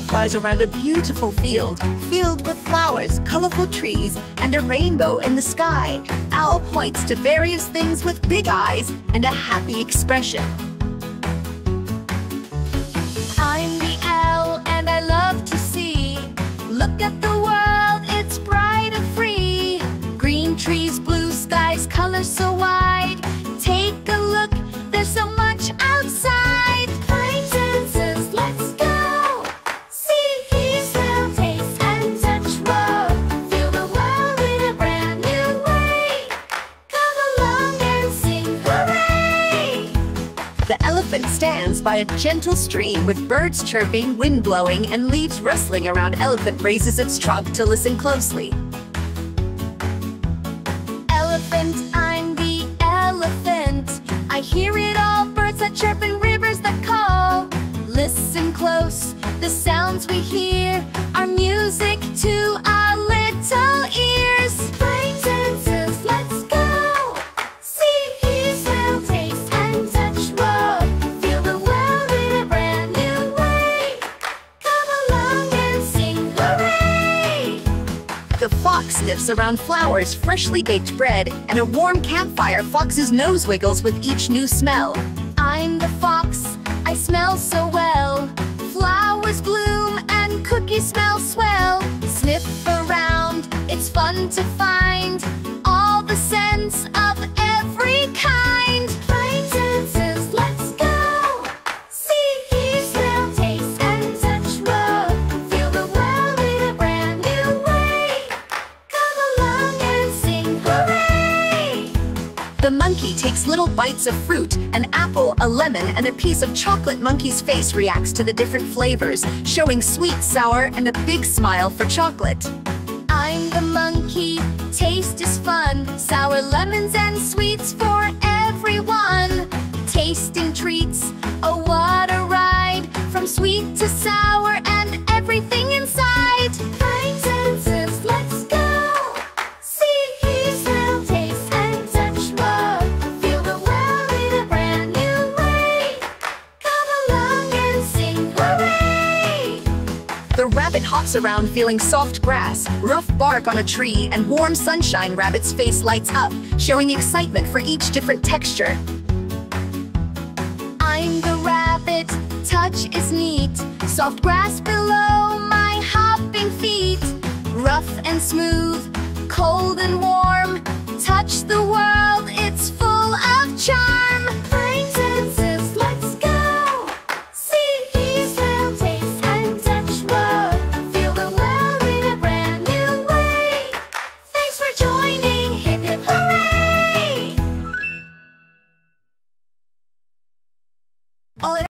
flies around a beautiful field filled with flowers, colorful trees, and a rainbow in the sky. Owl points to various things with big eyes and a happy expression. I'm the owl and I love to see. Look at the world, it's bright and free. Green trees, blue skies, colors so wide. Elephant stands by a gentle stream with birds chirping, wind blowing, and leaves rustling around. Elephant raises its trunk to listen closely. Elephant, I'm the elephant. I hear it all, birds that chirp and rivers that call. Listen close, the sounds we hear are music to our little ears. Fox sniffs around flowers, freshly baked bread, and a warm campfire. Fox's nose wiggles with each new smell. I'm the fox, I smell so well. Flowers bloom and cookies smell swell. Sniff around, it's fun to find The monkey takes little bites of fruit, an apple, a lemon, and a piece of chocolate. Monkey's face reacts to the different flavors, showing sweet, sour, and a big smile for chocolate. I'm the monkey, taste is fun. Sour lemons and sweets for everyone. Tasting treats, a water ride. From sweet to sour hops around feeling soft grass, rough bark on a tree, and warm sunshine. Rabbit's face lights up, showing excitement for each different texture. I'm the rabbit, touch is neat. Soft grass below my hopping feet. Rough and smooth, cold and warm. Touch the